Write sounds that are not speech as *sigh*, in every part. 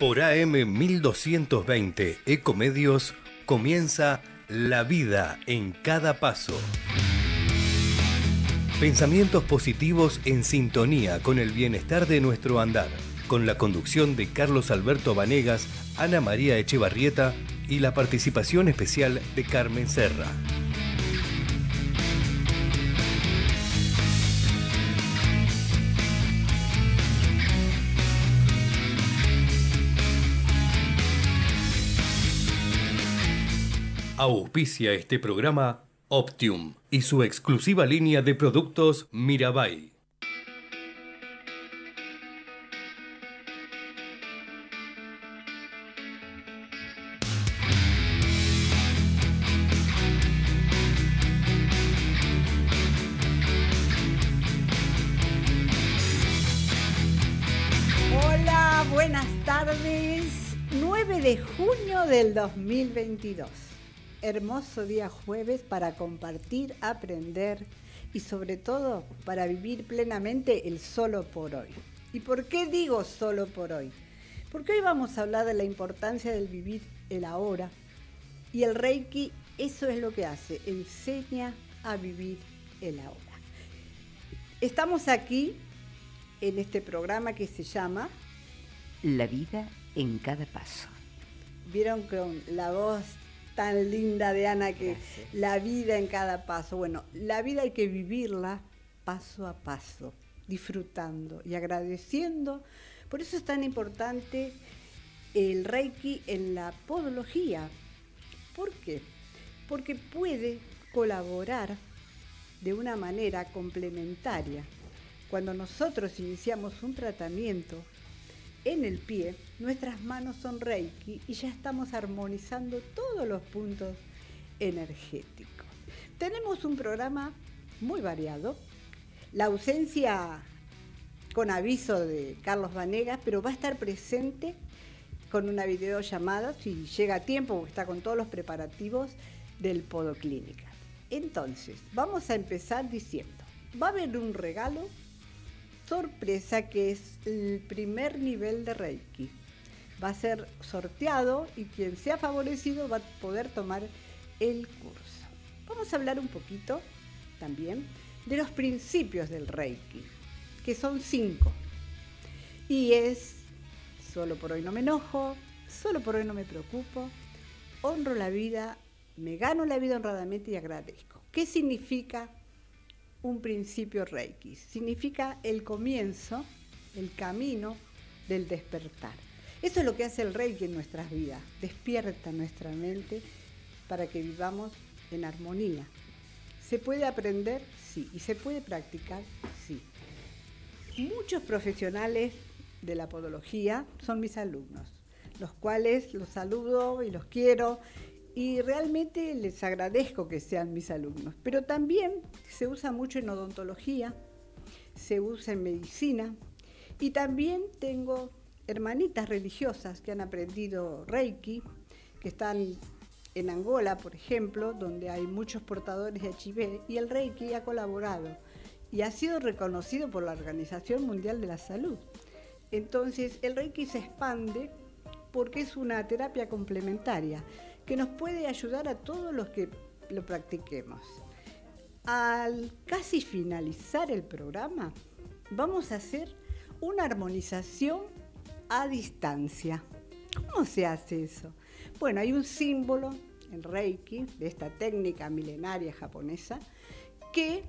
Por AM 1220 Ecomedios comienza La vida en cada paso. Pensamientos positivos en sintonía con el bienestar de nuestro andar, con la conducción de Carlos Alberto Vanegas, Ana María Echevarrieta y la participación especial de Carmen Serra. Auspicia este programa Optium y su exclusiva línea de productos Mirabai. Hola, buenas tardes. 9 de junio del 2022 hermoso día jueves para compartir, aprender y sobre todo para vivir plenamente el solo por hoy. ¿Y por qué digo solo por hoy? Porque hoy vamos a hablar de la importancia del vivir el ahora y el Reiki eso es lo que hace, enseña a vivir el ahora. Estamos aquí en este programa que se llama La vida en cada paso. Vieron con la voz tan linda de Ana que la vida en cada paso. Bueno, la vida hay que vivirla paso a paso, disfrutando y agradeciendo. Por eso es tan importante el Reiki en la podología. ¿Por qué? Porque puede colaborar de una manera complementaria. Cuando nosotros iniciamos un tratamiento, en el pie, nuestras manos son reiki y ya estamos armonizando todos los puntos energéticos. Tenemos un programa muy variado. La ausencia con aviso de Carlos Vanegas, pero va a estar presente con una videollamada si llega a tiempo, porque está con todos los preparativos del Podoclínica. Entonces, vamos a empezar diciendo, va a haber un regalo sorpresa que es el primer nivel de Reiki. Va a ser sorteado y quien sea favorecido va a poder tomar el curso. Vamos a hablar un poquito también de los principios del Reiki, que son cinco. Y es, solo por hoy no me enojo, solo por hoy no me preocupo, honro la vida, me gano la vida honradamente y agradezco. ¿Qué significa un principio Reiki. Significa el comienzo, el camino del despertar. Eso es lo que hace el Reiki en nuestras vidas. Despierta nuestra mente para que vivamos en armonía. ¿Se puede aprender? Sí. ¿Y se puede practicar? Sí. Muchos profesionales de la podología son mis alumnos, los cuales los saludo y los quiero y realmente les agradezco que sean mis alumnos. Pero también se usa mucho en odontología, se usa en medicina y también tengo hermanitas religiosas que han aprendido Reiki, que están en Angola, por ejemplo, donde hay muchos portadores de HIV y el Reiki ha colaborado y ha sido reconocido por la Organización Mundial de la Salud. Entonces, el Reiki se expande porque es una terapia complementaria que nos puede ayudar a todos los que lo practiquemos. Al casi finalizar el programa, vamos a hacer una armonización a distancia. ¿Cómo se hace eso? Bueno, hay un símbolo en Reiki de esta técnica milenaria japonesa que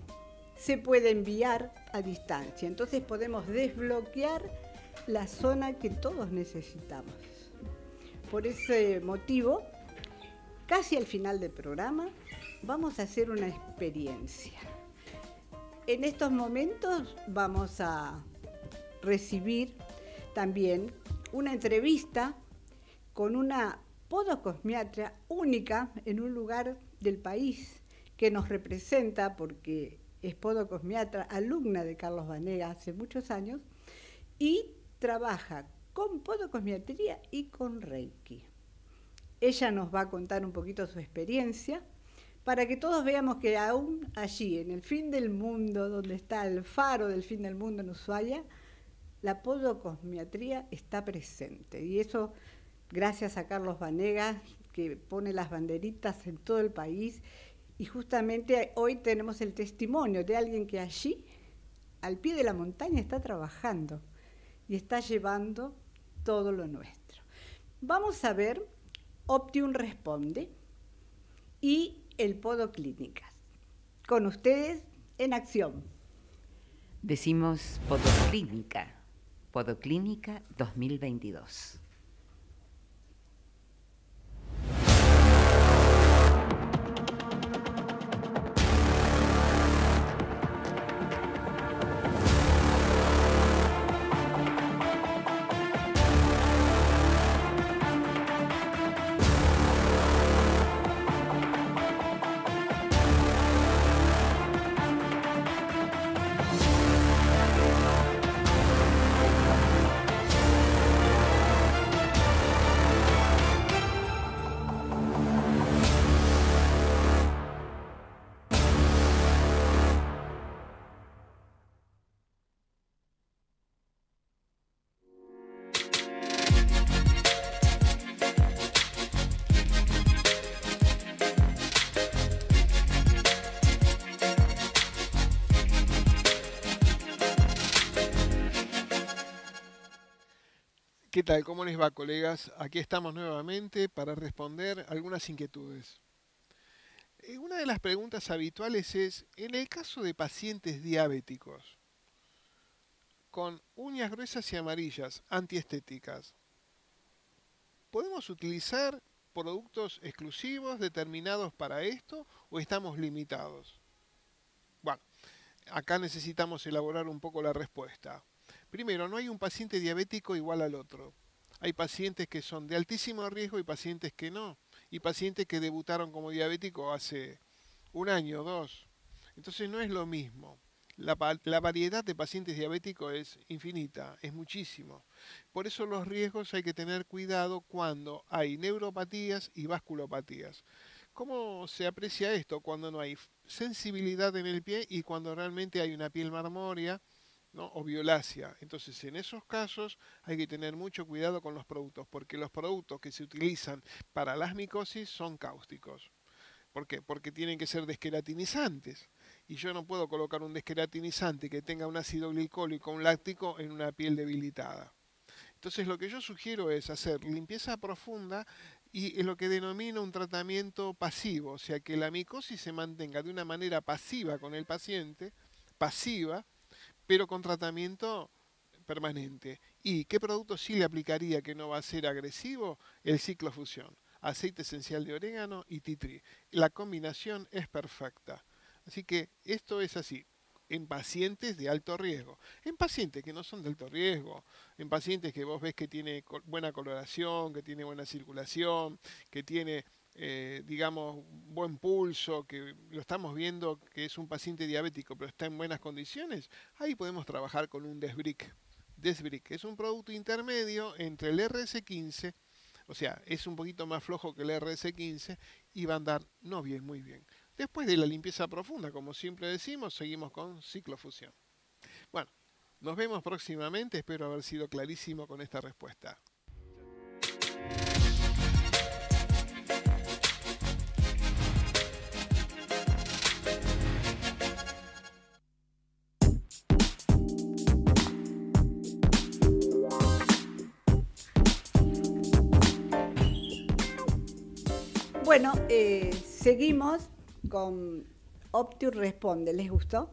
se puede enviar a distancia. Entonces podemos desbloquear la zona que todos necesitamos. Por ese motivo, Casi al final del programa vamos a hacer una experiencia. En estos momentos vamos a recibir también una entrevista con una podocosmiatra única en un lugar del país que nos representa porque es podocosmiatra, alumna de Carlos Vanega hace muchos años y trabaja con podocosmiatría y con Reiki. Ella nos va a contar un poquito su experiencia para que todos veamos que aún allí, en el fin del mundo, donde está el faro del fin del mundo en Ushuaia, la podocosmiatría está presente. Y eso gracias a Carlos Vanegas, que pone las banderitas en todo el país. Y justamente hoy tenemos el testimonio de alguien que allí, al pie de la montaña, está trabajando y está llevando todo lo nuestro. Vamos a ver Optium Responde y el Podo Clínicas. Con ustedes en acción. Decimos Podoclínica, Podoclínica 2022. Tal? ¿Cómo les va, colegas? Aquí estamos nuevamente para responder algunas inquietudes. Eh, una de las preguntas habituales es, en el caso de pacientes diabéticos, con uñas gruesas y amarillas, antiestéticas, ¿podemos utilizar productos exclusivos determinados para esto o estamos limitados? Bueno, acá necesitamos elaborar un poco la respuesta. Primero, no hay un paciente diabético igual al otro. Hay pacientes que son de altísimo riesgo y pacientes que no. Y pacientes que debutaron como diabéticos hace un año o dos. Entonces no es lo mismo. La, la, variedad de pacientes diabéticos es infinita, es muchísimo. Por eso los riesgos hay que tener cuidado cuando hay neuropatías y vasculopatías. ¿Cómo se aprecia esto? Cuando no hay sensibilidad en el pie y cuando realmente hay una piel marmórea o violácea. Entonces, en esos casos hay que tener mucho cuidado con los productos, porque los productos que se utilizan para las micosis son cáusticos. ¿Por qué? Porque tienen que ser desqueratinizantes. Y yo no puedo colocar un desqueratinizante que tenga un ácido glicólico, un láctico, en una piel debilitada. Entonces lo que yo sugiero es hacer limpieza profunda y es lo que denomino un tratamiento pasivo, o sea que la micosis se mantenga de una manera pasiva con el paciente, pasiva, pero con tratamiento permanente. ¿Y qué producto sí le aplicaría que no va a ser agresivo? El ciclofusión. Aceite esencial de orégano y titri. La combinación es perfecta. Así que esto es así en pacientes de alto riesgo. En pacientes que no son de alto riesgo, en pacientes que vos ves que tiene buena coloración, que tiene buena circulación, que tiene eh, digamos, buen pulso, que lo estamos viendo que es un paciente diabético, pero está en buenas condiciones, ahí podemos trabajar con un Desbrick. Desbrick es un producto intermedio entre el RS15, o sea, es un poquito más flojo que el RS15 y va a andar no bien, muy bien. Después de la limpieza profunda, como siempre decimos, seguimos con ciclofusión. Bueno, nos vemos próximamente, espero haber sido clarísimo con esta respuesta. Bueno, eh, seguimos con Optius Responde. ¿Les gustó?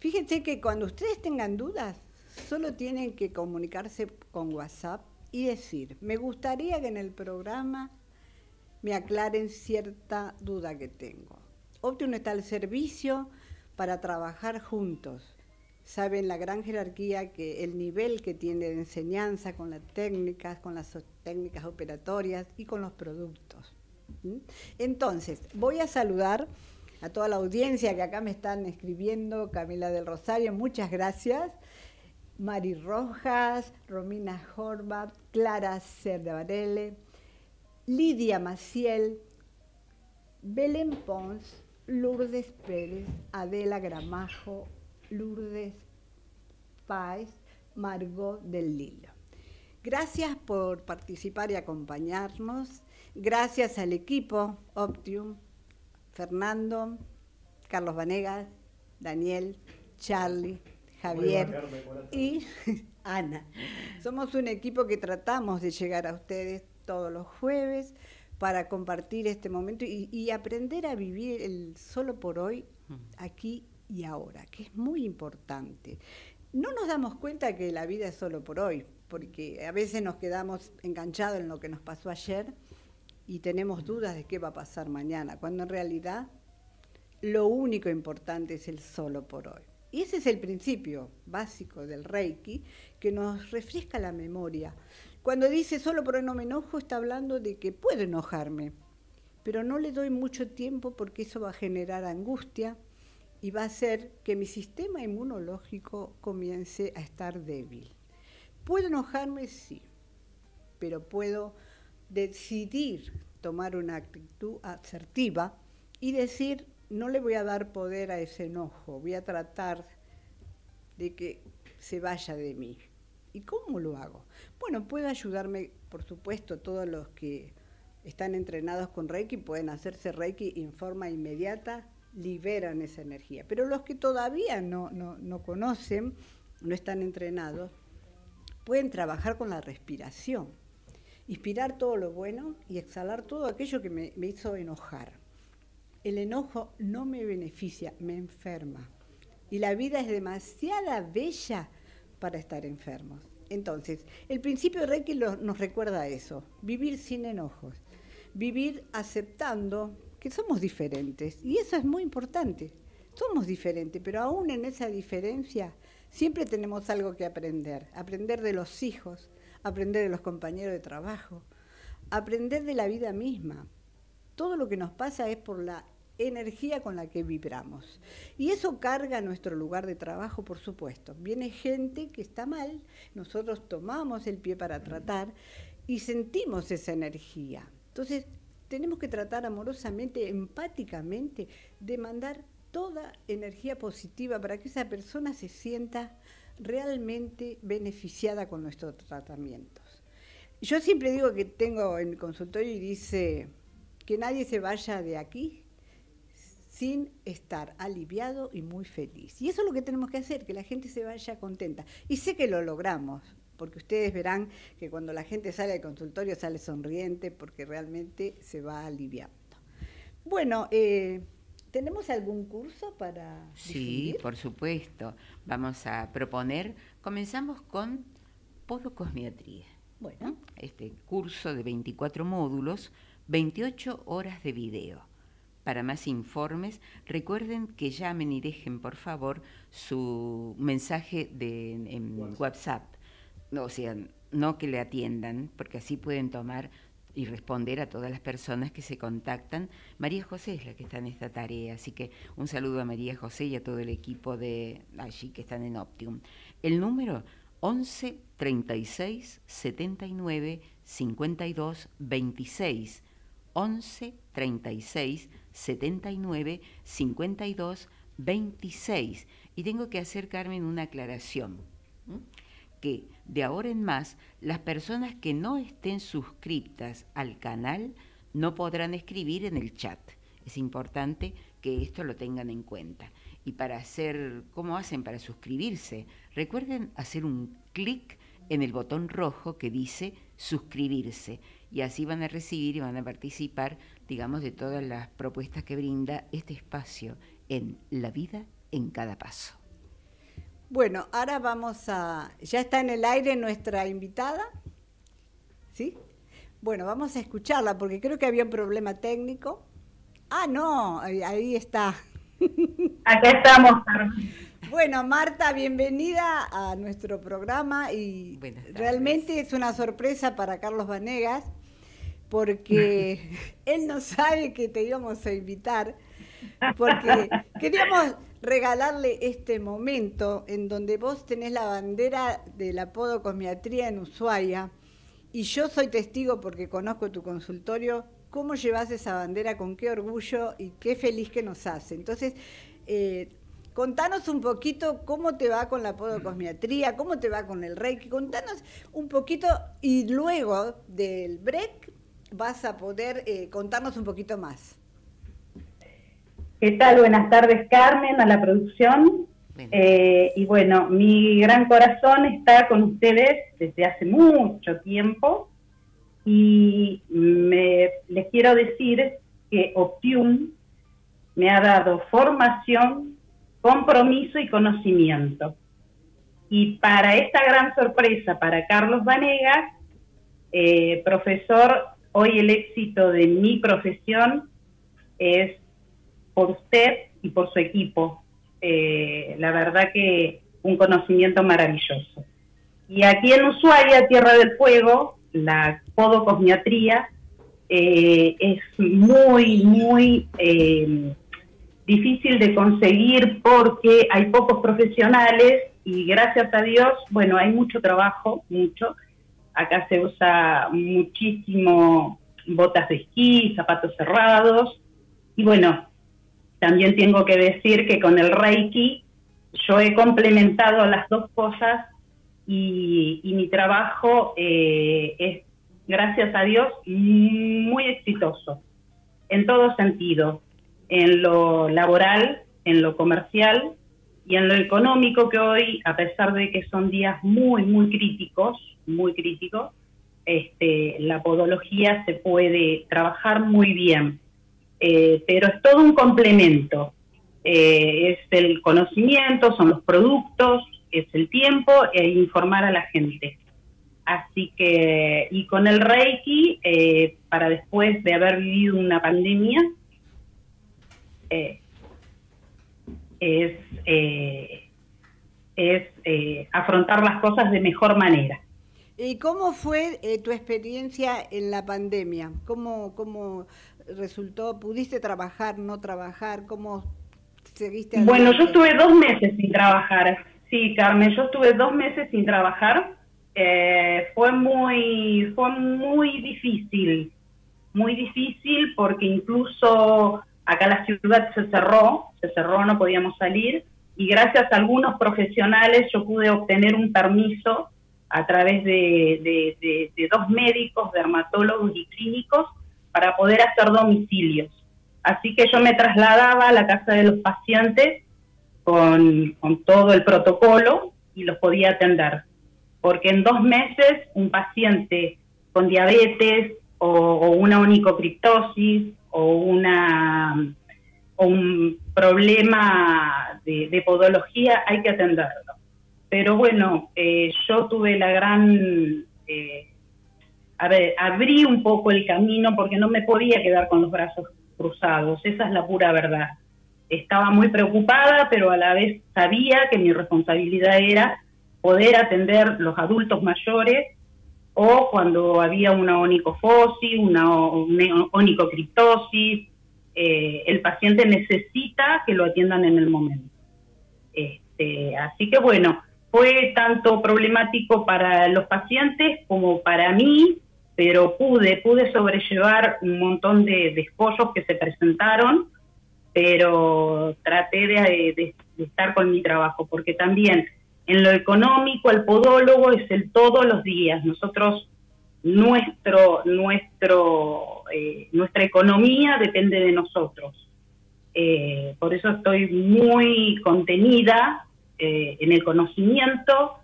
Fíjense que cuando ustedes tengan dudas, solo tienen que comunicarse con WhatsApp y decir, me gustaría que en el programa me aclaren cierta duda que tengo. Optium está al servicio para trabajar juntos. Saben la gran jerarquía que el nivel que tiene de enseñanza con las técnicas, con las técnicas operatorias y con los productos. Entonces, voy a saludar a toda la audiencia que acá me están escribiendo, Camila del Rosario, muchas gracias. Mari Rojas, Romina Horvat, Clara Cerdavarele, Lidia Maciel, Belén Pons, Lourdes Pérez, Adela Gramajo, Lourdes Páez, Margot del Lilo. Gracias por participar y acompañarnos. Gracias al equipo Optium, Fernando, Carlos Vanegas, Daniel, Charlie, Javier y *laughs* Ana. Somos un equipo que tratamos de llegar a ustedes todos los jueves para compartir este momento y, aprender a vivir el solo por hoy, mm. aquí y ahora, que es muy importante. No nos damos cuenta que la vida es solo por hoy, porque a veces nos quedamos enganchados en lo que nos pasó ayer y tenemos dudas de qué va a pasar mañana, cuando en realidad lo único importante es el solo por hoy. Y ese es el principio básico del Reiki, que nos refresca la memoria. Cuando dice solo por hoy no me enojo, está hablando de que puedo enojarme, pero no le doy mucho tiempo porque eso va a generar angustia y va a hacer que mi sistema inmunológico comience a estar débil. ¿Puedo enojarme? Sí, pero puedo decidir tomar una actitud asertiva y decir, no le voy a dar poder a ese enojo, voy a tratar de que se vaya de mí. ¿Y cómo lo hago? Bueno, puede ayudarme, por supuesto, todos los que están entrenados con Reiki pueden hacerse Reiki en forma inmediata, liberan esa energía. Pero los que todavía no, no, conocen, no están entrenados, pueden trabajar con la respiración. Inspirar todo lo bueno y exhalar todo aquello que me hizo enojar el enojo no me beneficia, me enferma. Y la vida es demasiada bella para estar enfermos. Entonces, el principio de Reiki nos recuerda eso, vivir sin enojos, vivir aceptando que somos diferentes. Y eso es muy importante. Somos diferentes, pero aún en esa diferencia siempre tenemos algo que aprender. Aprender de los hijos, aprender de los compañeros de trabajo, aprender de la vida misma todo lo que nos pasa es por la energía con la que vibramos. Y eso carga nuestro lugar de trabajo, por supuesto. Viene gente que está mal, nosotros tomamos el pie para tratar y sentimos esa energía. Entonces, tenemos que tratar amorosamente, empáticamente, de mandar toda energía positiva para que esa persona se sienta realmente beneficiada con nuestros tratamientos. Yo siempre digo que tengo en el consultorio y dice, que nadie se vaya de aquí sin estar aliviado y muy feliz. Y eso es lo que tenemos que hacer, que la gente se vaya contenta. Y sé que lo logramos, porque ustedes verán que cuando la gente sale del consultorio sale sonriente porque realmente se va aliviando. Bueno, eh, ¿tenemos algún curso para... Sí, por supuesto. Vamos a proponer, comenzamos con podocosmiatría. Bueno. Este curso de 24 módulos 28 horas de video. Para más informes, recuerden que llamen y dejen por favor su mensaje de, en WhatsApp. O sea, no que le atiendan, porque así pueden tomar y responder a todas las personas que se contactan. María José es la que está en esta tarea, así que un saludo a María José y a todo el equipo de allí que están en Optium. El número 11 36 79 52 26 11 36 79 52 26. Y tengo que hacer, Carmen, una aclaración. Que de ahora en más, las personas que no estén suscriptas al canal no podrán escribir en el chat. Es importante que esto lo tengan en cuenta. Y para hacer, ¿cómo hacen para suscribirse? Recuerden hacer un clic en el botón rojo que dice suscribirse y así van a recibir y van a participar, digamos, de todas las propuestas que brinda este espacio en la vida en cada paso. Bueno, ahora vamos a... ¿Ya está en el aire nuestra invitada? ¿Sí? Bueno, vamos a escucharla porque creo que había un problema técnico. Ah, no, ahí, está. *laughs* Aquí estamos. Bueno, Marta, bienvenida a nuestro programa y realmente es una sorpresa para Carlos Vanegas porque *laughs* él no sabe que te íbamos a invitar, porque queríamos regalarle este momento en donde vos tenés la bandera de la podocosmiatría en Ushuaia. Y yo soy testigo porque conozco tu consultorio, cómo llevas esa bandera, con qué orgullo y qué feliz que nos hace. Entonces, eh, contanos un poquito cómo te va con la podocosmiatría, cómo te va con el reiki, contanos un poquito y luego del break vas a poder eh, contarnos un poquito más. ¿Qué tal? Buenas tardes, Carmen, a la producción. Eh, y bueno, mi gran corazón está con ustedes desde hace mucho tiempo y me, les quiero decir que Optium me ha dado formación, compromiso y conocimiento. Y para esta gran sorpresa, para Carlos Vanegas, eh, profesor, hoy el éxito de mi profesión es por usted y por su equipo. Eh, la verdad que un conocimiento maravilloso. Y aquí en Ushuaia, Tierra del Fuego, la podocosmiatría eh, es muy, muy eh, difícil de conseguir porque hay pocos profesionales y gracias a Dios, bueno, hay mucho trabajo, mucho. Acá se usa muchísimo botas de esquí, zapatos cerrados y bueno, también tengo que decir que con el Reiki yo he complementado las dos cosas y, mi trabajo eh, es, gracias a Dios, muy exitoso en todo sentido, en lo laboral, en lo comercial y en lo económico que hoy, a pesar de que son días muy, muy críticos, muy críticos, este, la podología se puede trabajar muy bien eh, pero es todo un complemento. Eh, es el conocimiento, son los productos, es el tiempo e informar a la gente. Así que, y con el Reiki, eh, para después de haber vivido una pandemia, es, es afrontar las cosas de mejor manera. ¿Y cómo fue tu experiencia en la pandemia? ¿Cómo, cómo resultó? ¿Pudiste trabajar, no trabajar? ¿Cómo seguiste? Bueno, yo estuve dos meses sin trabajar. Sí, Carmen, yo estuve dos meses sin trabajar. Eh, fue muy, fue muy difícil, muy difícil porque incluso acá la ciudad se cerró, se cerró, no podíamos salir y gracias a algunos profesionales yo pude obtener un permiso a través de, de dos médicos, dermatólogos y clínicos para poder hacer domicilios. Así que yo me trasladaba a la casa de los pacientes con, todo el protocolo y los podía atender. Porque en dos meses un paciente con diabetes o, una onicocriptosis o, una, un problema de, podología hay que atenderlo. Pero bueno, eh, yo tuve la gran eh, a ver, abrí un poco el camino porque no me podía quedar con los brazos cruzados, esa es la pura verdad. Estaba muy preocupada, pero a la vez sabía que mi responsabilidad era poder atender los adultos mayores o cuando había una onicofosis, una, onicocriptosis, eh, el paciente necesita que lo atiendan en el momento. Este, así que bueno, fue tanto problemático para los pacientes como para mí, pero pude, pude sobrellevar un montón de desposos que se presentaron, pero traté de, estar con mi trabajo, porque también en lo económico el podólogo es el todos los días. Nosotros, nuestro, nuestro, eh, nuestra economía depende de nosotros. Eh, por eso estoy muy contenida eh, en el conocimiento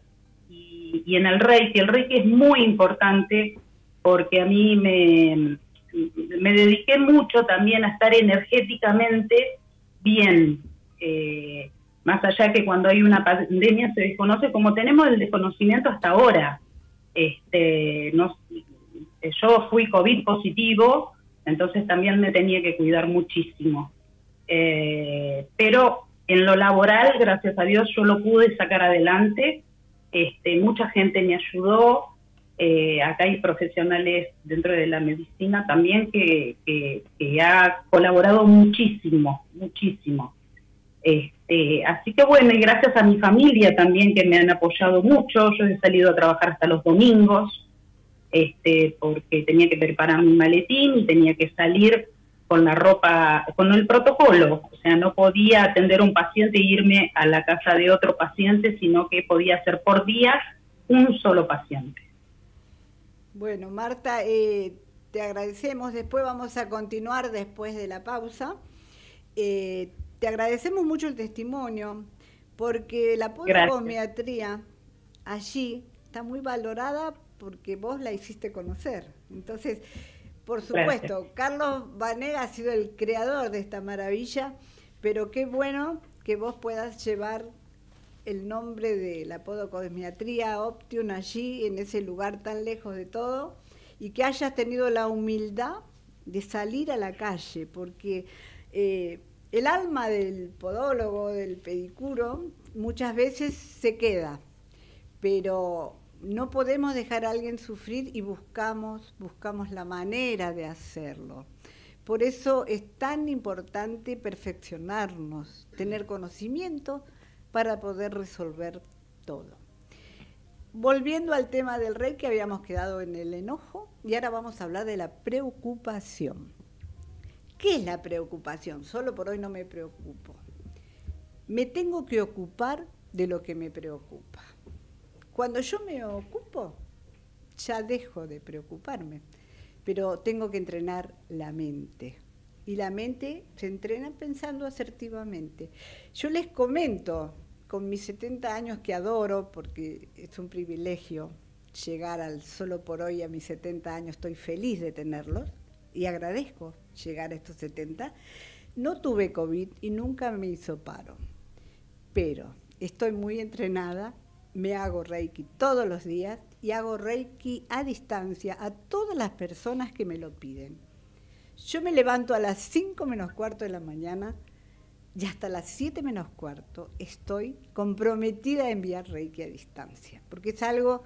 y, y en el Reiki. El Reiki es muy importante porque a mí me, me dediqué mucho también a estar energéticamente bien. Eh, más allá que cuando hay una pandemia se desconoce, como tenemos el desconocimiento hasta ahora. Este, no, yo fui COVID positivo, entonces también me tenía que cuidar muchísimo. Eh, pero en lo laboral, gracias a Dios, yo lo pude sacar adelante. Este, mucha gente me ayudó, eh, acá hay profesionales dentro de la medicina también que, que, ha colaborado muchísimo, muchísimo. Este, así que bueno, y gracias a mi familia también que me han apoyado mucho, yo he salido a trabajar hasta los domingos, este, porque tenía que preparar mi maletín y tenía que salir con la ropa, con el protocolo, o sea, no podía atender un paciente e irme a la casa de otro paciente, sino que podía ser por días un solo paciente. Bueno, Marta, eh, te agradecemos. Después vamos a continuar después de la pausa. Eh, te agradecemos mucho el testimonio, porque la podocomiatría allí está muy valorada porque vos la hiciste conocer. Entonces, por supuesto, Carlos Vanega ha sido el creador de esta maravilla, pero qué bueno que vos puedas llevar el nombre de la podocosmiatría Optium allí, en ese lugar tan lejos de todo, y que hayas tenido la humildad de salir a la calle, porque eh, el alma del podólogo, del pedicuro, muchas veces se queda, pero no podemos dejar a alguien sufrir y buscamos, buscamos la manera de hacerlo. Por eso es tan importante perfeccionarnos, tener conocimiento para poder resolver todo. Volviendo al tema del rey que habíamos quedado en el enojo, y ahora vamos a hablar de la preocupación. ¿Qué es la preocupación? Solo por hoy no me preocupo. Me tengo que ocupar de lo que me preocupa. Cuando yo me ocupo, ya dejo de preocuparme, pero tengo que entrenar la mente. Y la mente se entrena pensando asertivamente. Yo les comento, con mis 70 años que adoro, porque es un privilegio llegar al solo por hoy a mis 70 años, estoy feliz de tenerlos y agradezco llegar a estos 70. No tuve COVID y nunca me hizo paro, pero estoy muy entrenada me hago Reiki todos los días y hago Reiki a distancia a todas las personas que me lo piden. Yo me levanto a las 5 menos cuarto de la mañana y hasta las 7 menos cuarto estoy comprometida a enviar Reiki a distancia, porque es algo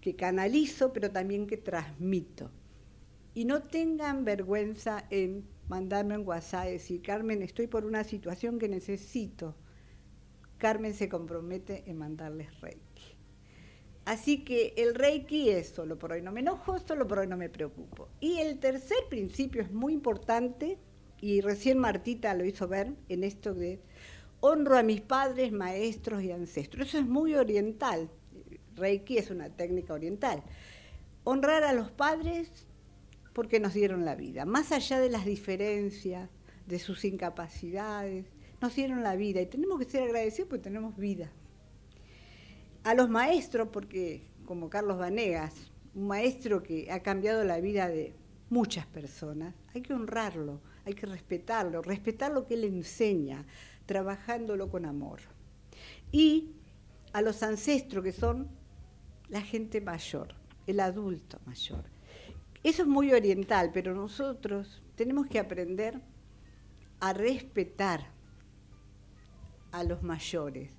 que canalizo, pero también que transmito. Y no tengan vergüenza en mandarme un WhatsApp y decir, Carmen, estoy por una situación que necesito Carmen se compromete en mandarles Reiki. Así que el Reiki es solo por hoy no me enojo, solo por hoy no me preocupo. Y el tercer principio es muy importante, y recién Martita lo hizo ver en esto de honro a mis padres, maestros y ancestros. Eso es muy oriental. Reiki es una técnica oriental. Honrar a los padres porque nos dieron la vida, más allá de las diferencias, de sus incapacidades, nos dieron la vida y tenemos que ser agradecidos porque tenemos vida. A los maestros, porque como Carlos Vanegas, un maestro que ha cambiado la vida de muchas personas, hay que honrarlo, hay que respetarlo, respetar lo que él enseña, trabajándolo con amor. Y a los ancestros que son la gente mayor, el adulto mayor. Eso es muy oriental, pero nosotros tenemos que aprender a respetar a los mayores.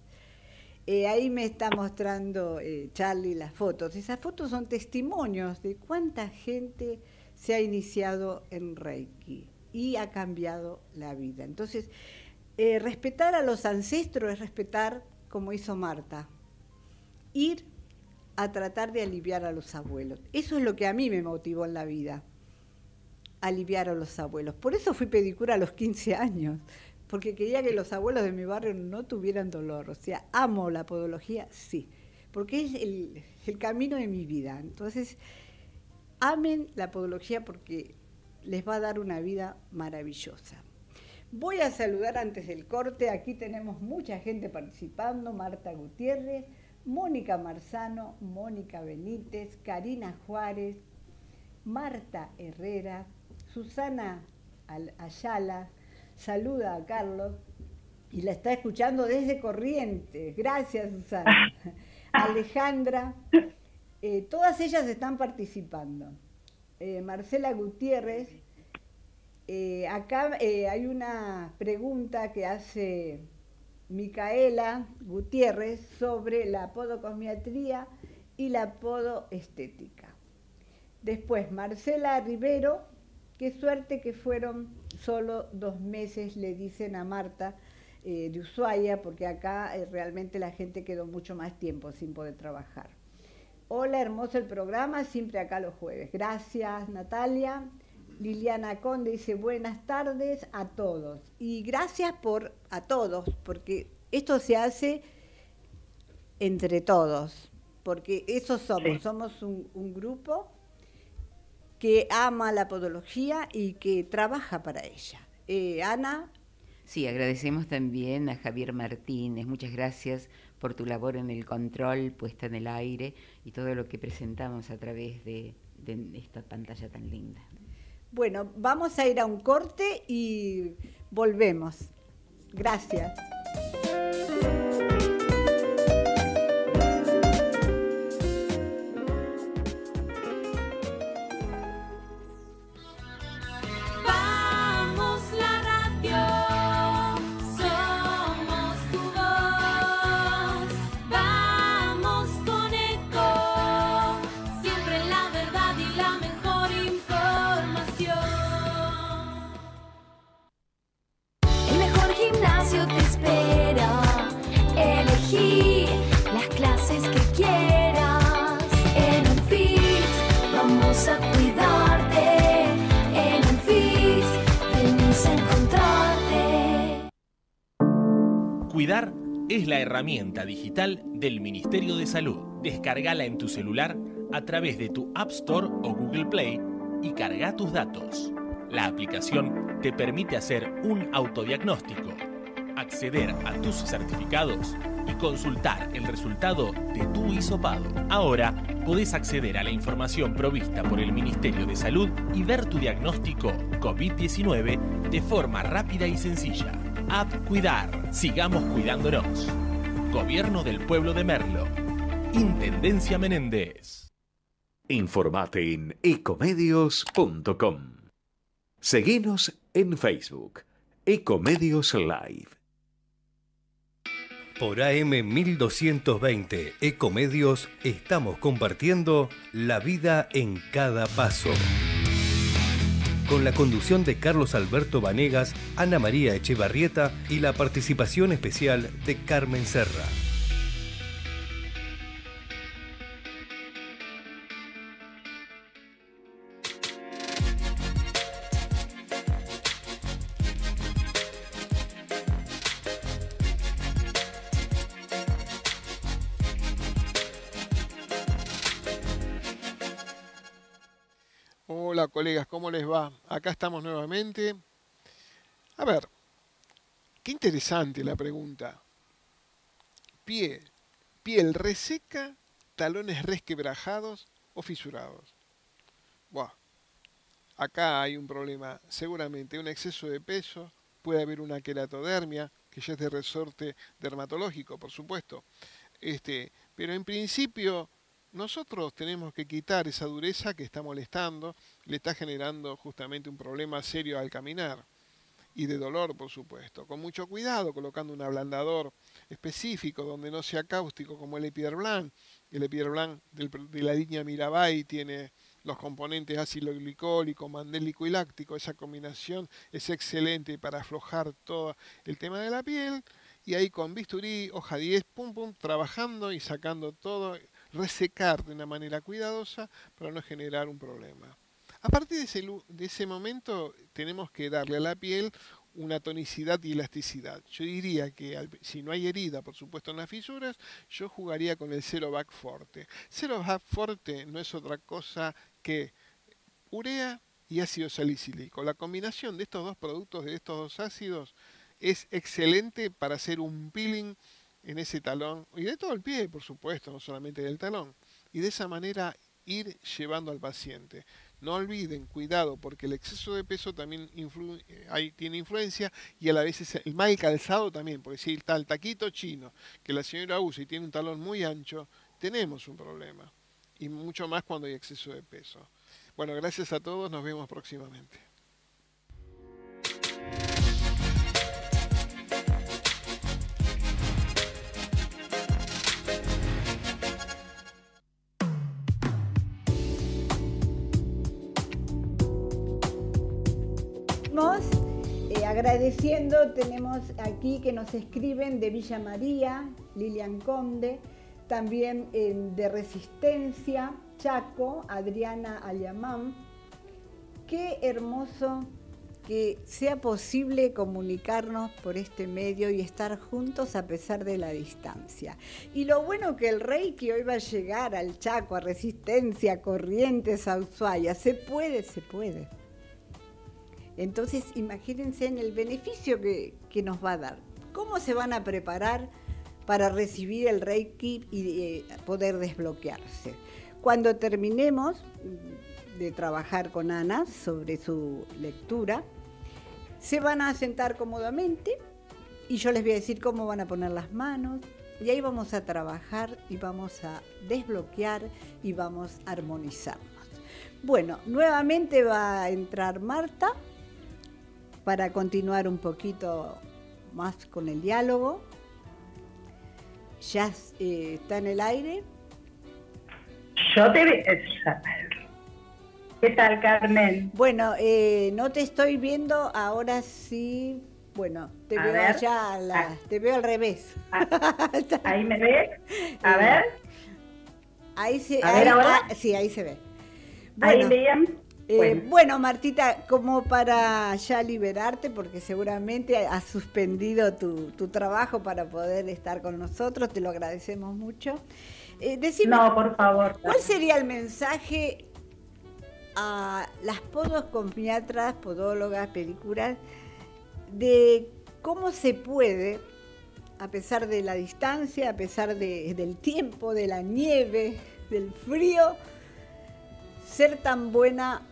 Eh, ahí me está mostrando eh, Charlie las fotos. Esas fotos son testimonios de cuánta gente se ha iniciado en Reiki y ha cambiado la vida. Entonces, eh, respetar a los ancestros es respetar como hizo Marta, ir a tratar de aliviar a los abuelos. Eso es lo que a mí me motivó en la vida, aliviar a los abuelos. Por eso fui pedicura a los 15 años, porque quería que los abuelos de mi barrio no tuvieran dolor. O sea, amo la podología, sí, porque es el, camino de mi vida. Entonces, amen la podología porque les va a dar una vida maravillosa. Voy a saludar antes del corte, aquí tenemos mucha gente participando, Marta Gutiérrez, Mónica Marzano, Mónica Benítez, Karina Juárez, Marta Herrera, Susana Ayala, saluda a Carlos y la está escuchando desde Corrientes. Gracias, Susana. *laughs* Alejandra, eh, todas ellas están participando. Eh, Marcela Gutiérrez, eh, acá hay una pregunta que hace Micaela Gutiérrez sobre la podocosmiatría y la podoestética. Después, Marcela Rivero, qué suerte que fueron solo dos meses le dicen a Marta de Ushuaia, porque acá realmente la gente quedó mucho más tiempo sin poder trabajar. Hola, hermoso el programa, siempre acá los jueves. Gracias, Natalia. Liliana Conde dice buenas tardes a todos. Y gracias por a todos, porque esto se hace entre todos, porque eso somos, somos un, grupo que ama la podología y que trabaja para ella. Eh, Ana. Sí, agradecemos también a Javier Martínez. Muchas gracias por tu labor en el control, puesta en el aire y todo lo que presentamos a través de, esta pantalla tan linda. Bueno, vamos a ir a un corte y volvemos. Gracias. Es la herramienta digital del Ministerio de Salud. Descargala en tu celular a través de tu App Store o Google Play y carga tus datos. La aplicación te permite hacer un autodiagnóstico, acceder a tus certificados y consultar el resultado de tu hisopado. Ahora podés acceder a la información provista por el Ministerio de Salud y ver tu diagnóstico COVID-19 de forma rápida y sencilla. App Cuidar. Sigamos cuidándonos. Gobierno del Pueblo de Merlo. Intendencia Menéndez. Informate en ecomedios.com. Seguinos en Facebook. Ecomedios Live. Por AM 1220 Ecomedios estamos compartiendo la vida en cada paso con la conducción de Carlos Alberto Vanegas, Ana María Echevarrieta y la participación especial de Carmen Serra. Colegas, ¿cómo les va? Acá estamos nuevamente. A ver, qué interesante la pregunta. Pie, piel reseca, talones resquebrajados o fisurados. Buah. Acá hay un problema, seguramente un exceso de peso, puede haber una queratodermia, que ya es de resorte dermatológico, por supuesto. Este, pero en principio nosotros tenemos que quitar esa dureza que está molestando, le está generando justamente un problema serio al caminar y de dolor, por supuesto. Con mucho cuidado, colocando un ablandador específico donde no sea cáustico como el Epider Blanc. El Epider Blanc de la línea Mirabai tiene los componentes ácido glicólico, mandélico y láctico. Esa combinación es excelente para aflojar todo el tema de la piel. Y ahí con bisturí, hoja 10, pum pum, trabajando y sacando todo resecar de una manera cuidadosa para no generar un problema. A partir de ese, de ese momento tenemos que darle a la piel una tonicidad y elasticidad. Yo diría que si no hay herida, por supuesto en las fisuras, yo jugaría con el Cero Back Forte. Cero Back Forte no es otra cosa que urea y ácido salicílico. La combinación de estos dos productos, de estos dos ácidos, es excelente para hacer un peeling en ese talón y de todo el pie, por supuesto, no solamente del talón. Y de esa manera ir llevando al paciente. No olviden, cuidado, porque el exceso de peso también eh, tiene influencia y a la vez el mal calzado también, porque si está el taquito chino que la señora usa y tiene un talón muy ancho, tenemos un problema. Y mucho más cuando hay exceso de peso. Bueno, gracias a todos, nos vemos próximamente. Agradeciendo, tenemos aquí que nos escriben de Villa María, Lilian Conde, también de Resistencia, Chaco, Adriana Ayamán, qué hermoso que sea posible comunicarnos por este medio y estar juntos a pesar de la distancia. Y lo bueno que el Reiki hoy va a llegar al Chaco, a Resistencia, Corrientes, a. Se puede, se puede. Entonces imagínense en el beneficio que, nos va a dar. ¿Cómo se van a preparar para recibir el Reiki y eh, poder desbloquearse? Cuando terminemos, de trabajar con Ana sobre su lectura. Se van a sentar cómodamente y yo les voy a decir cómo van a poner las manos. Y ahí vamos a trabajar y vamos a desbloquear y vamos a armonizarnos. Bueno, nuevamente va a entrar Marta para continuar un poquito más con el diálogo. Ya eh, está en el aire. Yo te... ¿Qué tal, Carmen? Bueno, eh, no te estoy viendo, ahora sí. Bueno, te veo allá, ah. te veo al revés. Ah. *laughs* ahí me ves. A ver. Ahí se, A ver ahora. Ah, sí, ahí se ve. ahí bien. Eh, bueno. Martita, como para ya liberarte, porque seguramente has suspendido tu, tu, trabajo para poder estar con nosotros, te lo agradecemos mucho. Eh, no, por favor. ¿Cuál sería el mensaje a las podosconfiatras, podólogas, películas, de cómo se puede, a pesar de la distancia, a pesar del tiempo, de la nieve, del frío, ser tan buena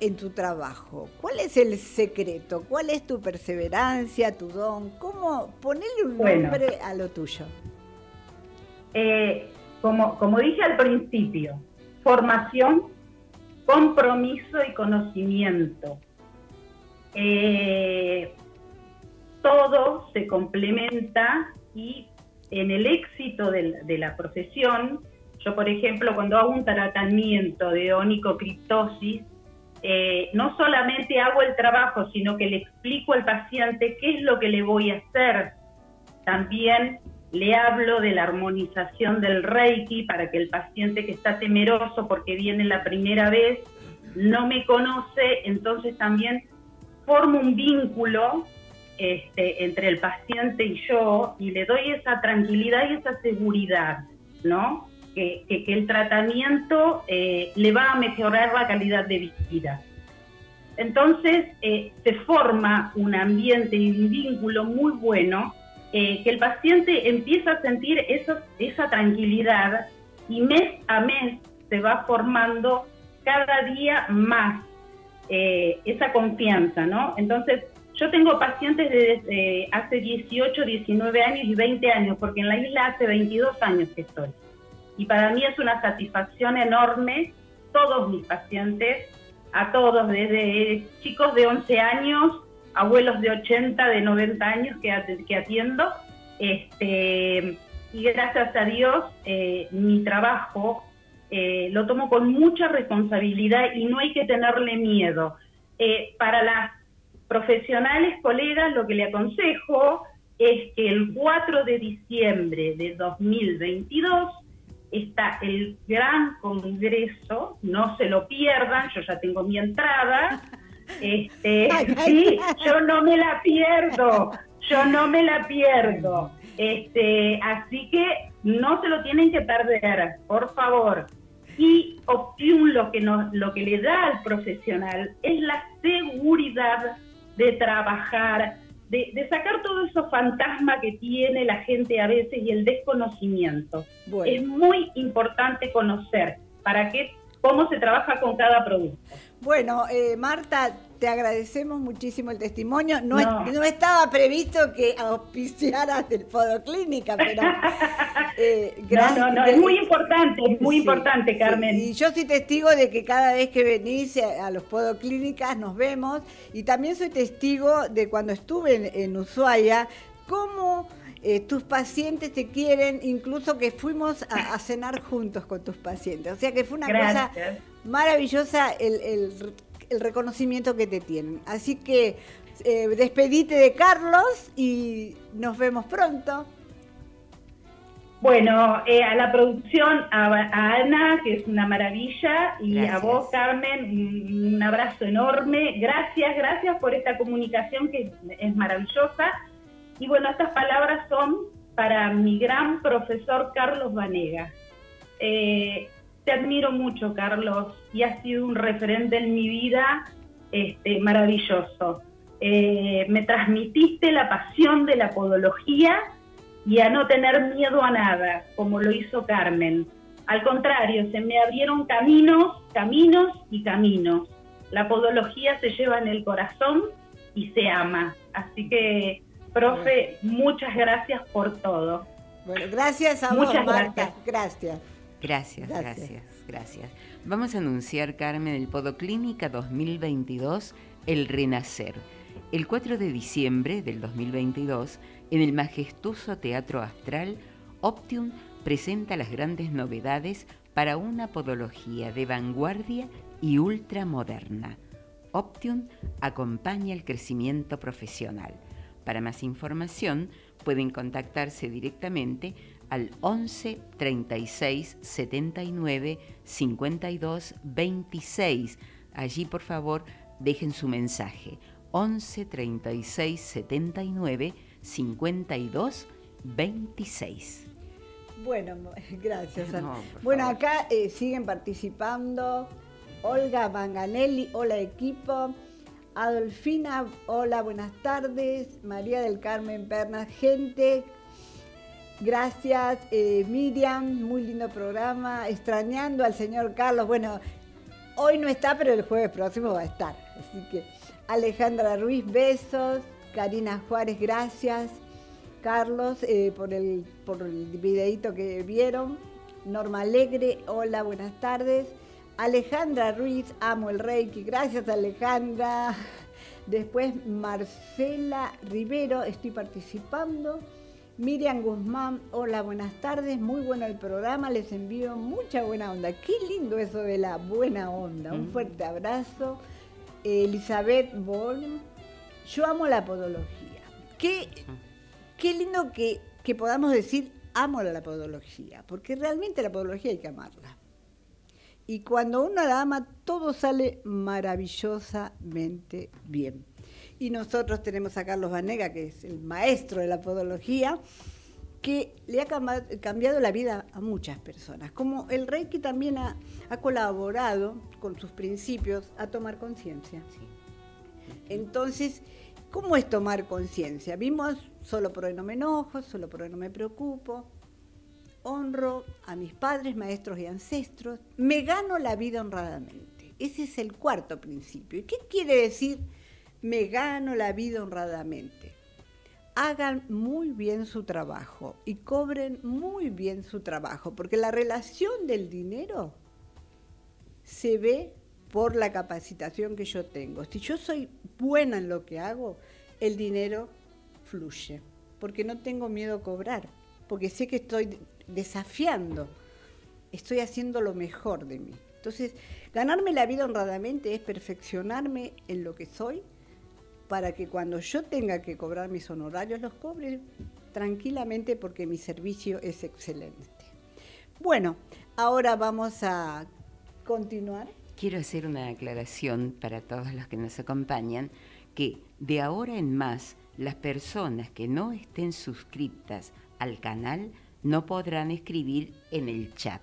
en tu trabajo. ¿Cuál es el secreto? ¿Cuál es tu perseverancia, tu don? ¿Cómo ponerle un nombre a lo tuyo? Eh, como, como dije al principio, formación compromiso y conocimiento. Eh, todo se complementa y en el éxito de, la profesión, yo por ejemplo cuando hago un tratamiento de onicocriptosis, eh, no solamente hago el trabajo, sino que le explico al paciente qué es lo que le voy a hacer. También le hablo de la armonización del Reiki para que el paciente que está temeroso porque viene la primera vez no me conoce, entonces también formo un vínculo este, entre el paciente y yo y le doy esa tranquilidad y esa seguridad, ¿no? Que, el tratamiento eh, le va a mejorar la calidad de vida. Entonces eh, se forma un ambiente y un vínculo muy bueno eh, que el paciente empieza a sentir esa tranquilidad y mes a mes se va formando cada día más esa confianza, ¿no? Entonces, yo tengo pacientes desde hace 18, 19 años y 20 años, porque en la isla hace 22 años que estoy. Y para mí es una satisfacción enorme, todos mis pacientes, a todos, desde chicos de 11 años abuelos de 80, de 90 años que, atiendo. Este, y gracias a Dios, eh, mi trabajo eh, lo tomo con mucha responsabilidad y no hay que tenerle miedo. Eh, para las profesionales, colegas, lo que le aconsejo es que el 4 de diciembre de 2022 está el gran congreso, no se lo pierdan, yo ya tengo mi entrada, *laughs* este, sí, yo no me la pierdo, yo no me la pierdo. Este, así que no se lo tienen que perder, por favor. Y Optium lo que nos, lo que le da al profesional es la seguridad de trabajar, de, sacar todo eso fantasma que tiene la gente a veces y el desconocimiento. Es muy importante conocer para qué, cómo se trabaja con cada producto. Bueno, eh, Marta, te agradecemos muchísimo el testimonio. No, no. estaba previsto que auspiciaras del Podoclínica, pero... *laughs* Eh, no, no, no, es muy importante, es muy importante, Carmen. y yo soy testigo de que cada vez que venís a los Podoclínicas nos vemos, y también soy testigo de cuando estuve en, Ushuaia, cómo... Eh, tus pacientes te quieren, incluso que fuimos a, cenar juntos con tus pacientes. O sea que fue una cosa maravillosa el, reconocimiento que te tienen. Así que eh, despedite de Carlos y nos vemos pronto. Bueno, eh, a la producción, a, Ana, que es una maravilla, y a vos, Carmen, un, abrazo enorme. Gracias, gracias por esta comunicación que es maravillosa. Y bueno, estas palabras son para mi gran profesor Carlos Vanega. Eh, te admiro mucho, Carlos, y has sido un referente en mi vida este, maravilloso. Eh, me transmitiste la pasión de la podología y a no tener miedo a nada, como lo hizo Carmen. Al contrario, se me abrieron caminos, caminos y caminos. La podología se lleva en el corazón y se ama. Así que, profe, muchas gracias por todo. Bueno, gracias a muchas vos, Marta. Gracias. Gracias, gracias, gracias, Vamos a anunciar, Carmen, el Podoclínica 2022, El Renacer. El 4 de diciembre del 2022 en el majestuoso Teatro Astral, Optium presenta las grandes novedades para una podología de vanguardia y ultramoderna. Optium acompaña el crecimiento profesional. Para más información pueden contactarse directamente al 11 36 79 52 26. Allí, por favor, dejen su mensaje. 11 36 79 52 26. Bueno, *laughs* gracias. bueno, acá eh, siguen participando Olga Manganelli, hola equipo. Adolfina, hola, buenas tardes. María del Carmen Pernas, gente. Gracias, eh, Miriam, muy lindo programa. Extrañando al señor Carlos. Bueno, hoy no está, pero el jueves próximo va a estar. Así que, Alejandra Ruiz, besos. Karina Juárez, gracias. Carlos, eh, por, el, por el videito que vieron. Norma Alegre, hola, buenas tardes. Alejandra Ruiz, amo el Reiki, gracias Alejandra. Después Marcela Rivero, estoy participando. Miriam Guzmán, hola, buenas tardes, muy bueno el programa, les envío mucha buena onda. Qué lindo eso de la buena onda. Un mm. fuerte abrazo. Elizabeth Bolm, yo amo la podología. Qué, qué lindo que, podamos decir amo la podología, porque realmente la podología hay que amarla. Y cuando uno la ama, todo sale maravillosamente bien. Y nosotros tenemos a Carlos Vanega, que es el maestro de la podología, que le ha cambiado la vida a muchas personas. Como el Reiki también ha, colaborado con sus principios a tomar conciencia. Entonces, ¿cómo es tomar conciencia? Vimos solo por hoy no me enojo, solo por hoy no me preocupo, honro a mis padres, maestros y ancestros, me gano la vida honradamente. Ese es el cuarto principio. ¿Y qué quiere decir me gano la vida honradamente? Hagan muy bien su trabajo y cobren muy bien su trabajo, porque la relación del dinero se ve por la capacitación que yo tengo. Si yo soy buena en lo que hago, el dinero fluye, porque no tengo miedo a cobrar, porque sé que estoy desafiando, estoy haciendo lo mejor de mí. Entonces, ganarme la vida honradamente es perfeccionarme en lo que soy para que cuando yo tenga que cobrar mis honorarios los cobre tranquilamente porque mi servicio es excelente. Bueno, ahora vamos a continuar quiero hacer una aclaración para todos los que nos acompañan, que de ahora en más las personas que no estén suscritas al canal no podrán escribir en el chat.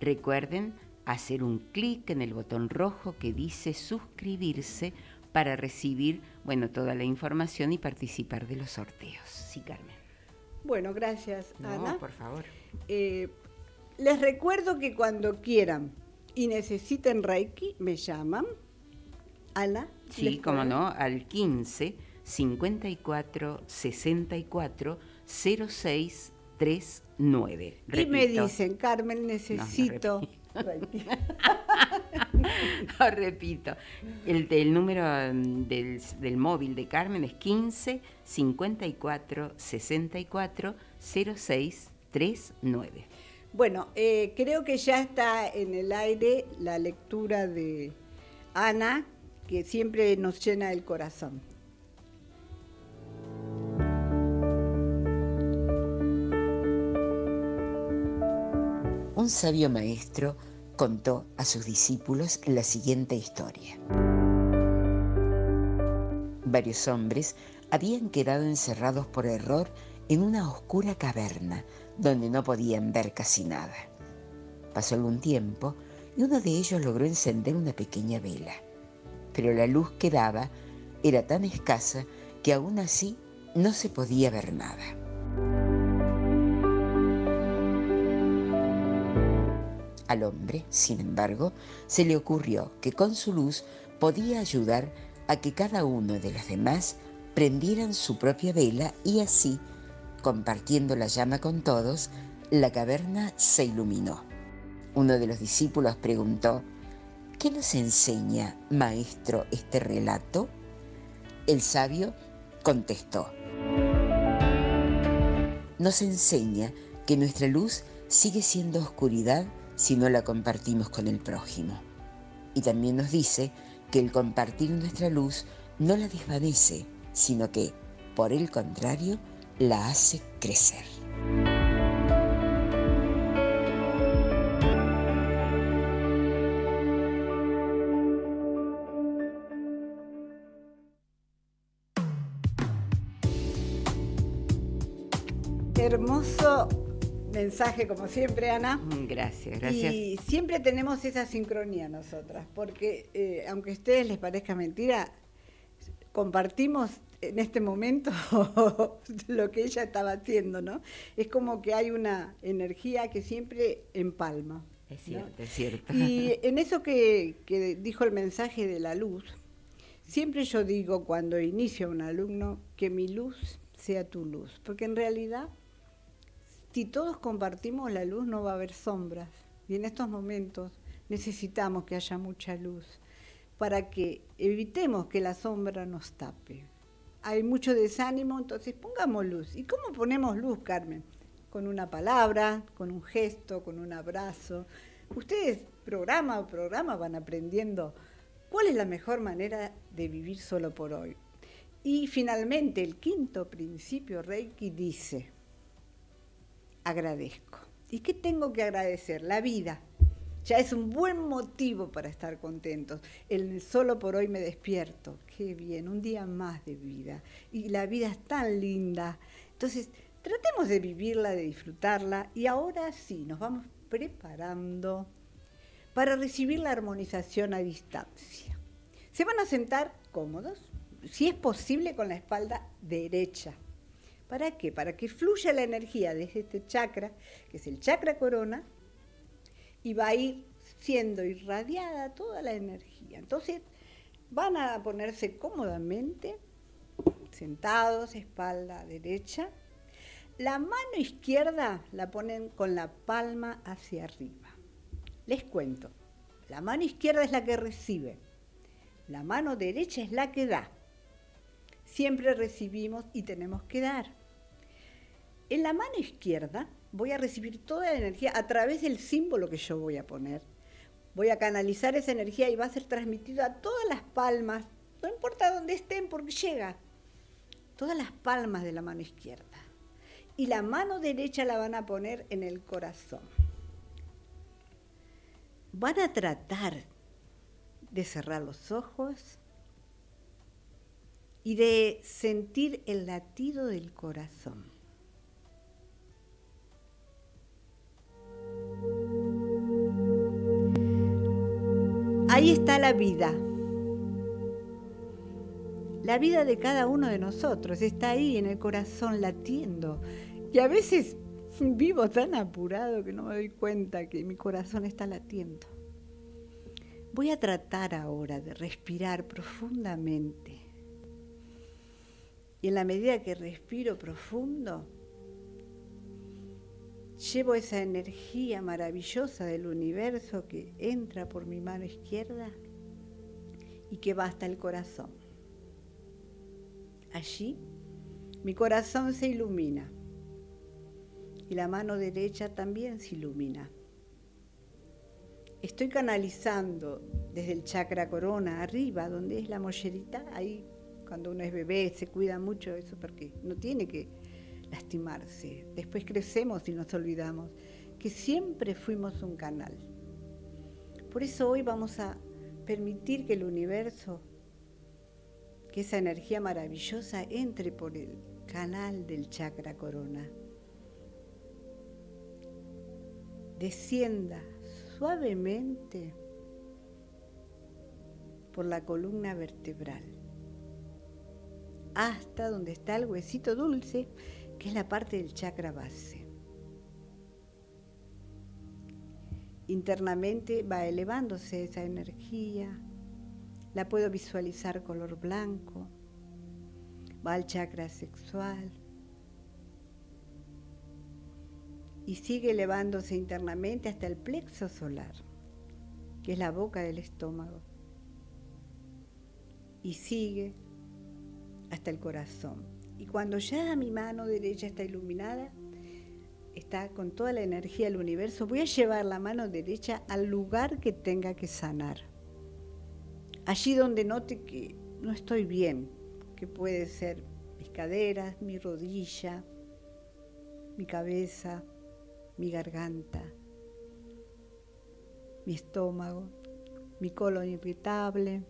Recuerden hacer un clic en el botón rojo que dice suscribirse para recibir bueno, toda la información y participar de los sorteos. Sí, Carmen. Bueno, gracias, no, por favor. Eh, les recuerdo que cuando quieran y necesiten Reiki, me llaman. Ana. Sí, como no, al 15 54 64 06 39. Y me dicen, Carmen, necesito. No, *laughs* *laughs* repito. El, número mm, del, del, móvil de Carmen es 15 54 64 06 39. Bueno, eh, creo que ya está en el aire la lectura de Ana, que siempre nos llena el corazón. un sabio maestro contó a sus discípulos la siguiente historia. Varios hombres habían quedado encerrados por error en una oscura caverna donde no podían ver casi nada. Pasó algún tiempo y uno de ellos logró encender una pequeña vela, pero la luz que daba era tan escasa que aún así no se podía ver nada. Al hombre, sin embargo, se le ocurrió que con su luz podía ayudar a que cada uno de los demás prendieran su propia vela y así, compartiendo la llama con todos, la caverna se iluminó. Uno de los discípulos preguntó, ¿qué nos enseña, maestro, este relato? El sabio contestó, nos enseña que nuestra luz sigue siendo oscuridad si no la compartimos con el prójimo. Y también nos dice que el compartir nuestra luz no la desvanece, sino que, por el contrario, la hace crecer. Hermoso mensaje como siempre, Ana. Mm, gracias, gracias. Y siempre tenemos esa sincronía nosotras, porque eh, aunque a ustedes les parezca mentira, compartimos en este momento *laughs* lo que ella estaba haciendo, ¿no? Es como que hay una energía que siempre empalma. Es cierto, es cierto. Y en eso que, que dijo el mensaje de la luz, siempre yo digo cuando inicio un alumno que mi luz sea tu luz, porque en realidad si todos compartimos la luz no va a haber sombras. Y en estos momentos necesitamos que haya mucha luz para que evitemos que la sombra nos tape. Hay mucho desánimo, entonces pongamos luz. ¿Y cómo ponemos luz, Carmen? Con una palabra, con un gesto, con un abrazo. Ustedes programa a programa van aprendiendo cuál es la mejor manera de vivir solo por hoy. Y finalmente el quinto principio Reiki dice, agradezco. ¿Y qué tengo que agradecer? La vida. Ya es un buen motivo para estar contentos. El solo por hoy me despierto. Qué bien, un día más de vida. Y la vida es tan linda. Entonces, tratemos de vivirla, de disfrutarla. Y ahora sí, nos vamos preparando para recibir la armonización a distancia. Se van a sentar cómodos, si es posible con la espalda derecha ¿Para qué? Para que fluya la energía desde este chakra, que es el chakra corona, y va a ir siendo irradiada toda la energía. Entonces, van a ponerse cómodamente, sentados, espalda derecha. La mano izquierda la ponen con la palma hacia arriba. Les cuento, la mano izquierda es la que recibe, la mano derecha es la que da. Siempre recibimos y tenemos que dar. En la mano izquierda voy a recibir toda la energía a través del símbolo que yo voy a poner. Voy a canalizar esa energía y va a ser transmitida a todas las palmas, no importa dónde estén porque llega, todas las palmas de la mano izquierda. Y la mano derecha la van a poner en el corazón. Van a tratar de cerrar los ojos y de sentir el latido del corazón. Ahí está la vida. La vida de cada uno de nosotros está ahí en el corazón latiendo. Y a veces vivo tan apurado que no me doy cuenta que mi corazón está latiendo. Voy a tratar ahora de respirar profundamente. Y en la medida que respiro profundo, Llevo esa energía maravillosa del universo que entra por mi mano izquierda y que va hasta el corazón. Allí mi corazón se ilumina y la mano derecha también se ilumina. Estoy canalizando desde el chakra corona arriba, donde es la mollerita, ahí cuando uno es bebé se cuida mucho eso porque no tiene que lastimarse. Después crecemos y nos olvidamos. que siempre fuimos un canal. Por eso hoy vamos a permitir que el universo, que esa energía maravillosa entre por el canal del chakra corona. Descienda suavemente por la columna vertebral hasta donde está el huesito dulce, que es la parte del chakra base. Internamente va elevándose esa energía, la puedo visualizar color blanco, va al chakra sexual y sigue elevándose internamente hasta el plexo solar, que es la boca del estómago, y sigue hasta el corazón. Y cuando ya mi mano derecha está iluminada, está con toda la energía del universo, voy a llevar la mano derecha al lugar que tenga que sanar. Allí donde note que no estoy bien, que puede ser mis caderas, mi rodilla, mi cabeza, mi garganta, mi estómago, mi colon irritable,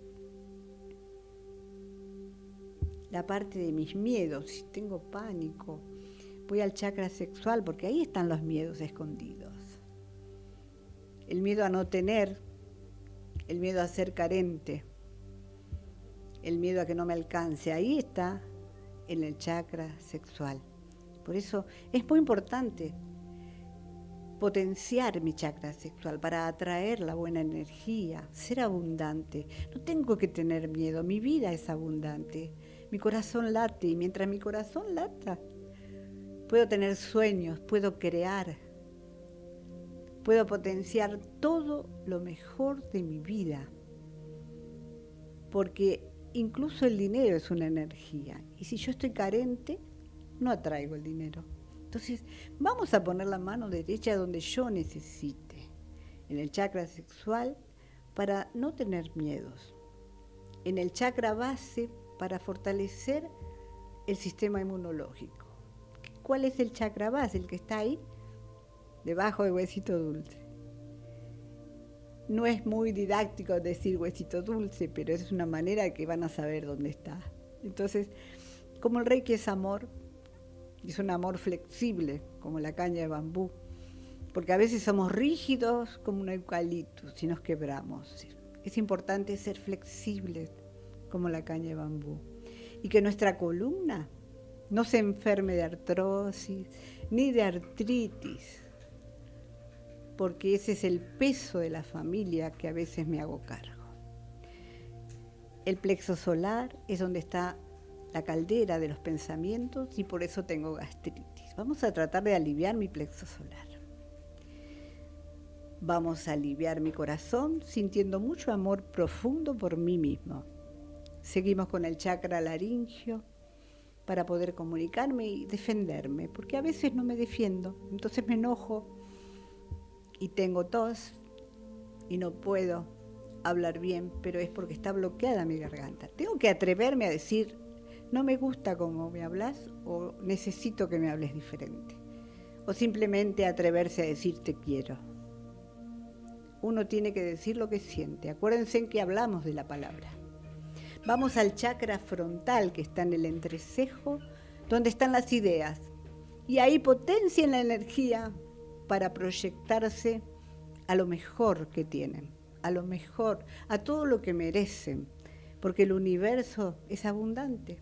la parte de mis miedos, si tengo pánico, voy al chakra sexual porque ahí están los miedos escondidos. El miedo a no tener, el miedo a ser carente, el miedo a que no me alcance, ahí está en el chakra sexual. Por eso es muy importante potenciar mi chakra sexual para atraer la buena energía, ser abundante. No tengo que tener miedo, mi vida es abundante. Mi corazón late y mientras mi corazón lata, puedo tener sueños, puedo crear, puedo potenciar todo lo mejor de mi vida. Porque incluso el dinero es una energía. Y si yo estoy carente, no atraigo el dinero. Entonces, vamos a poner la mano derecha donde yo necesite, en el chakra sexual, para no tener miedos. En el chakra base, para fortalecer el sistema inmunológico. ¿Cuál es el chakra base? El que está ahí, debajo del huesito dulce. No es muy didáctico decir huesito dulce, pero es una manera que van a saber dónde está. Entonces, como el reiki es amor, es un amor flexible, como la caña de bambú, porque a veces somos rígidos como un eucalipto si nos quebramos. Es importante ser flexibles como la caña de bambú y que nuestra columna no se enferme de artrosis ni de artritis, porque ese es el peso de la familia que a veces me hago cargo. El plexo solar es donde está la caldera de los pensamientos y por eso tengo gastritis. Vamos a tratar de aliviar mi plexo solar. Vamos a aliviar mi corazón sintiendo mucho amor profundo por mí mismo. Seguimos con el chakra laringio para poder comunicarme y defenderme, porque a veces no me defiendo, entonces me enojo y tengo tos y no puedo hablar bien, pero es porque está bloqueada mi garganta. Tengo que atreverme a decir no me gusta cómo me hablas o necesito que me hables diferente. O simplemente atreverse a decir te quiero. Uno tiene que decir lo que siente. Acuérdense en que hablamos de la palabra. Vamos al chakra frontal que está en el entrecejo, donde están las ideas. Y ahí potencian la energía para proyectarse a lo mejor que tienen, a lo mejor, a todo lo que merecen, porque el universo es abundante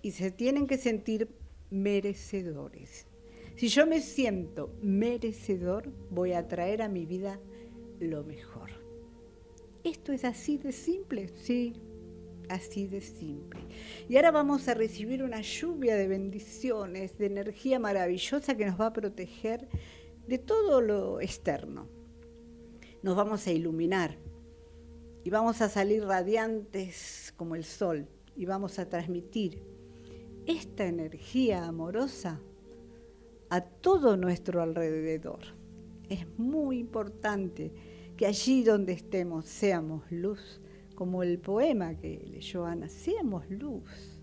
y se tienen que sentir merecedores. Si yo me siento merecedor, voy a traer a mi vida lo mejor. Esto es así de simple, sí, así de simple. Y ahora vamos a recibir una lluvia de bendiciones, de energía maravillosa que nos va a proteger de todo lo externo. Nos vamos a iluminar y vamos a salir radiantes como el sol y vamos a transmitir esta energía amorosa a todo nuestro alrededor. Es muy importante que allí donde estemos seamos luz, como el poema que leyó Ana, seamos luz.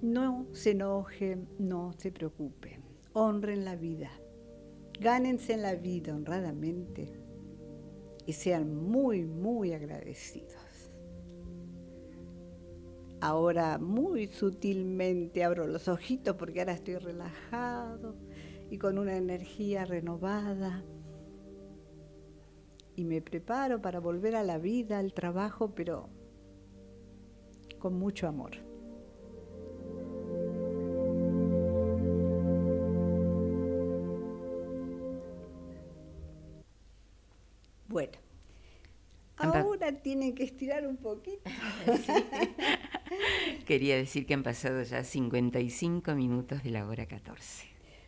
No se enojen, no se preocupen, honren la vida, Gánense en la vida honradamente y sean muy, muy agradecidos. Ahora muy sutilmente abro los ojitos porque ahora estoy relajado y con una energía renovada. Y me preparo para volver a la vida, al trabajo, pero con mucho amor. Bueno, ahora tienen que estirar un poquito. *laughs* Quería decir que han pasado ya 55 minutos de la hora 14.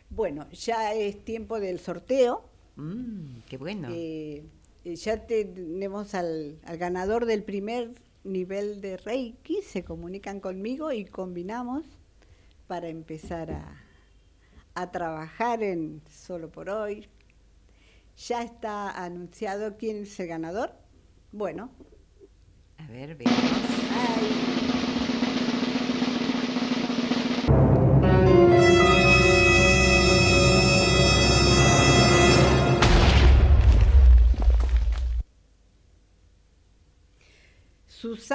Bueno, ya es tiempo del sorteo. Mm, qué bueno. Eh, eh, ya tenemos al, ganador del primer nivel de Reiki, se comunican conmigo y combinamos para empezar a, a trabajar en Solo por Hoy, ya está anunciado quién es el ganador. Bueno. A ver, veamos.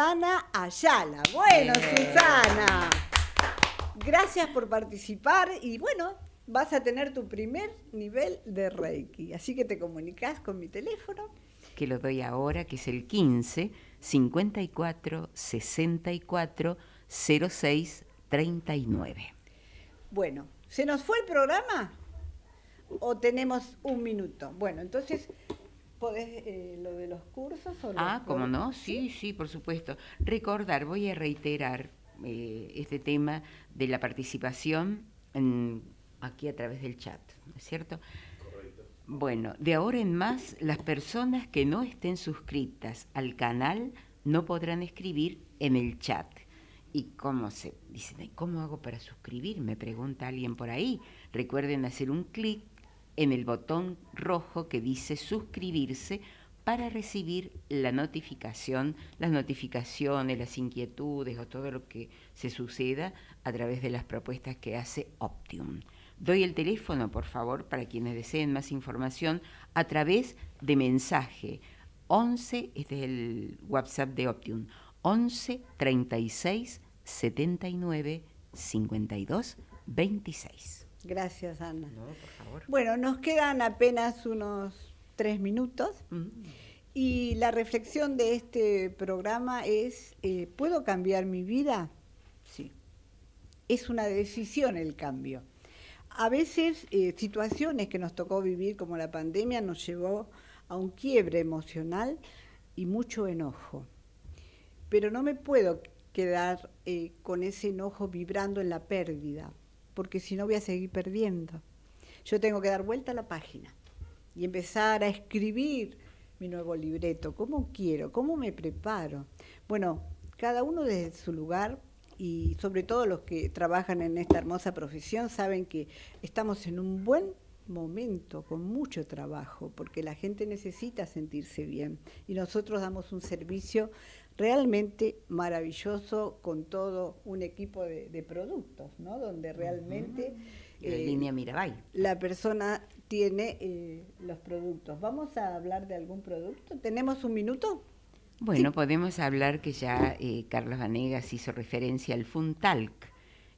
Susana Ayala. Bueno, Susana. Gracias por participar y bueno, vas a tener tu primer nivel de Reiki. Así que te comunicas con mi teléfono. Que lo doy ahora, que es el 15 54 64 06 39. Bueno, ¿se nos fue el programa? ¿O tenemos un minuto? Bueno, entonces, ¿podés eh, lo de los cursos? O ah, ¿cómo no? Sí, sí, por supuesto. Recordar, voy a reiterar eh, este tema de la participación en aquí a través del chat, ¿no es cierto? Correcto. Bueno, de ahora en más, las personas que no estén suscritas al canal no podrán escribir en el chat. ¿Y cómo se dice? ¿Cómo hago para suscribir? Me pregunta alguien por ahí. Recuerden hacer un clic en el botón rojo que dice suscribirse para recibir la notificación, las notificaciones, las inquietudes o todo lo que se suceda a través de las propuestas que hace Optium. Doy el teléfono, por favor, para quienes deseen más información a través de mensaje 11, este es el WhatsApp de Optium, 11 36 79 52 26. Gracias, Ana. No, por favor. Bueno, nos quedan apenas unos tres minutos. Y la reflexión de este programa es, eh, ¿puedo cambiar mi vida? Sí. Es una decisión el cambio a veces eh, situaciones que nos tocó vivir como la pandemia nos llevó a un quiebre emocional y mucho enojo. Pero no me puedo quedar eh, con ese enojo vibrando en la pérdida, porque si no voy a seguir perdiendo. Yo tengo que dar vuelta a la página y empezar a escribir mi nuevo libreto, cómo quiero, cómo me preparo. Bueno, cada uno desde su lugar y sobre todo los que trabajan en esta hermosa profesión saben que estamos en un buen momento, con mucho trabajo, porque la gente necesita sentirse bien y nosotros damos un servicio realmente maravilloso con todo un equipo de, productos, ¿no? Donde realmente... Eh, línea Mirabai. La persona tiene eh, los productos. ¿Vamos a hablar de algún producto? ¿Tenemos un minuto? Bueno, podemos hablar que ya eh, Carlos Vanegas hizo referencia al Funtalc.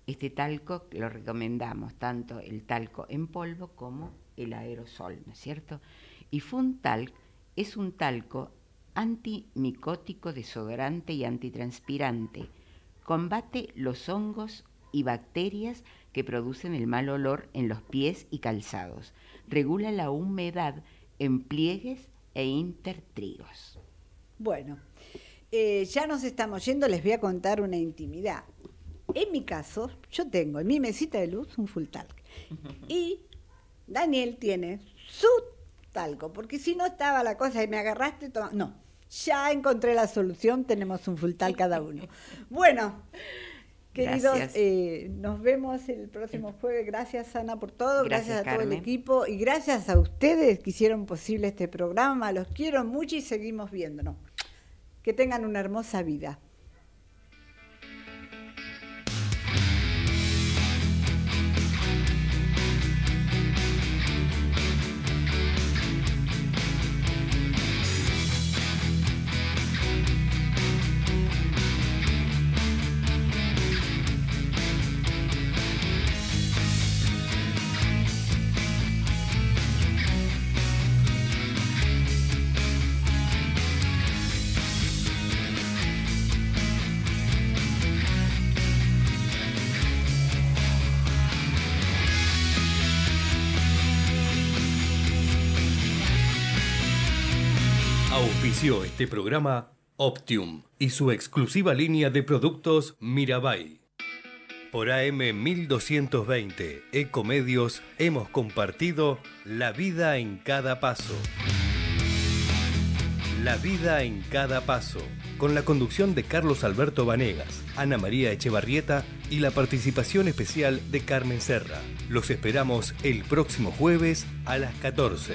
Este talco lo recomendamos, tanto el talco en polvo como el aerosol, ¿no es cierto? Y Funtalc es un talco antimicótico, desodorante y antitranspirante. Combate los hongos y bacterias que producen el mal olor en los pies y calzados. Regula la humedad en pliegues e intertrigos. Bueno, eh, ya nos estamos yendo, les voy a contar una intimidad. En mi caso, yo tengo en mi mesita de luz un full talc. Y Daniel tiene su talco, porque si no estaba la cosa y me agarraste, no, ya encontré la solución, tenemos un full talc cada uno. *laughs* Bueno, queridos, eh, nos vemos el próximo jueves. Gracias Ana por todo, gracias, a todo el equipo y gracias a ustedes que hicieron posible este programa. Los quiero mucho y seguimos viéndonos. Que tengan una hermosa vida. Este programa Optium y su exclusiva línea de productos Mirabai. Por AM 1220 Ecomedios hemos compartido La vida en cada paso. La vida en cada paso, con la conducción de Carlos Alberto Vanegas, Ana María Echevarrieta y la participación especial de Carmen Serra. Los esperamos el próximo jueves a las 14.